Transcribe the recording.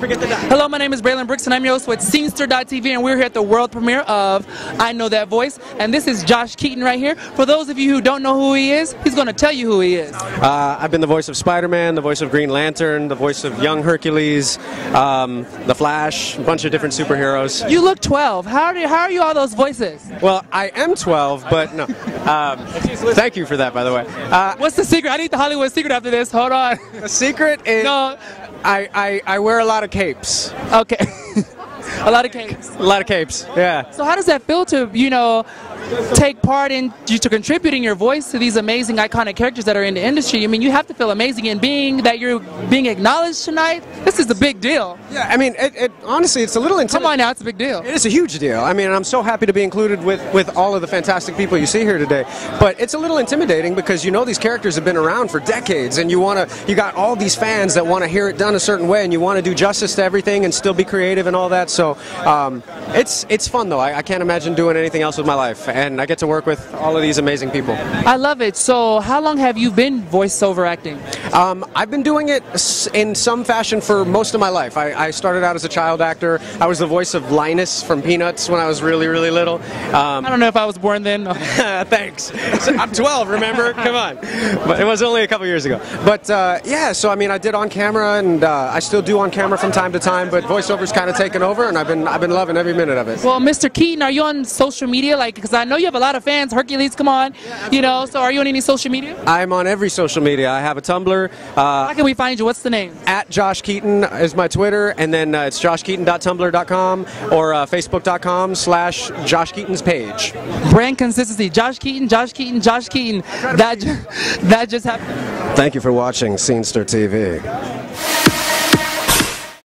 forget the dot. Hello, my name is Braylen Brooks, and I'm your host with Scenester.tv, and we're here at the world premiere of I Know That Voice. And this is Josh Keaton right here. For those of you who don't know who he is, he's going to tell you who he is. Uh, I've been the voice of Spider-Man, the voice of Green Lantern, the voice of Young Hercules, um, the Flash, a bunch of different superheroes. You look 12. How are you, how are you all those voices? Well, I am 12, but no. Um, thank you for that, by the way. Uh, What's the secret? I need the Hollywood secret after this. Hold on. the secret is No. I, I, I wear a lot of capes. Okay. a lot of cakes. A lot of capes, yeah. So how does that feel to, you know, take part in to contributing your voice to these amazing iconic characters that are in the industry? I mean, you have to feel amazing and being that you're being acknowledged tonight. This is a big deal. Yeah, I mean, it, it, honestly, it's a little Come intimidating. on now, it's a big deal. It is a huge deal. I mean, I'm so happy to be included with, with all of the fantastic people you see here today. But it's a little intimidating because you know these characters have been around for decades, and you want to you got all these fans that want to hear it done a certain way, and you want to do justice to everything and still be creative and all that. So um, it's it's fun though. I, I can't imagine doing anything else with my life, and I get to work with all of these amazing people. I love it. So how long have you been voiceover acting? Um, I've been doing it in some fashion for most of my life. I, I started out as a child actor. I was the voice of Linus from Peanuts when I was really, really little. Um, I don't know if I was born then. Thanks. So I'm 12, remember? Come on. But it was only a couple years ago. But uh, yeah, so I mean, I did on camera, and uh, I still do on camera from time to time. But voiceover's kind of taken over, and I've been I've been loving every minute of it. Well, Mr. Keaton, are you on social media? Like, because I know you have a lot of fans. Hercules, come on. You know, so are you on any social media? I'm on every social media. I have a Tumblr. Uh, How can we find you? What's the name? at Josh Keaton is my Twitter, and then uh, it's joshkeaton.tumblr.com or uh, facebook.com slash Josh Keaton's page. Brand consistency. Josh Keaton, Josh Keaton, Josh Keaton. That, that just happened. Thank you for watching Scenester TV.